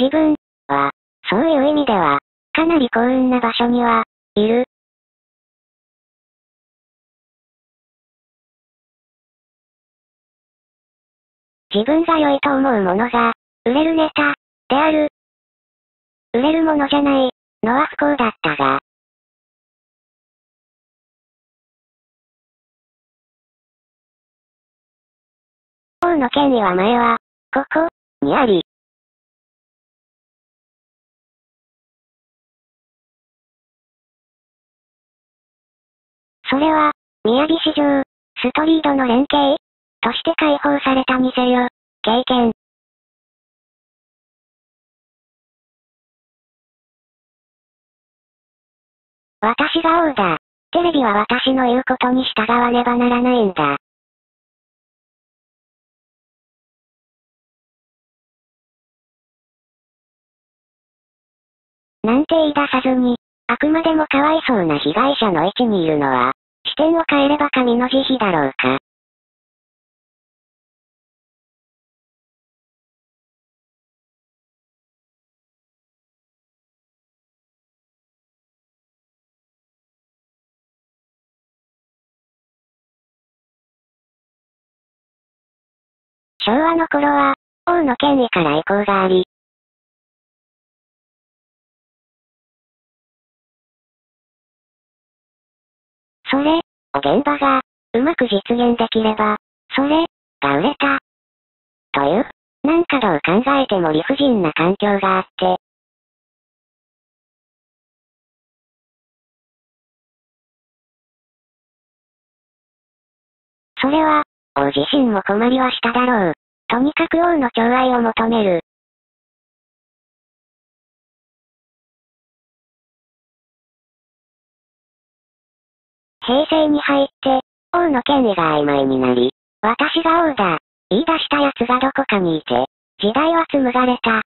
自分は、そういう意味では、かなり幸運な場所には、いる。自分が良いと思うものが、売れるネタ、である。売れるものじゃない、のは不幸だったが。王の権威は前は、ここ、にあり。それは、宮城市場、ストリートの連携？として解放されたにせよ、経験。私が王だ。テレビは私の言うことに従わねばならないんだ。なんて言い出さずに、あくまでもかわいそうな被害者の位置にいるのは、視点を変えれば神の慈悲だろうか。昭和の頃は、王の権威から意向があり、それ、を現場が、うまく実現できれば、それ、が売れた。という、なんかどう考えても理不尽な環境があって。それは、王自身も困りはしただろう。とにかく王の寵愛を求める。平成に入って、王の権威が曖昧になり、私が王だ、言い出した奴がどこかにいて、時代は紡がれた。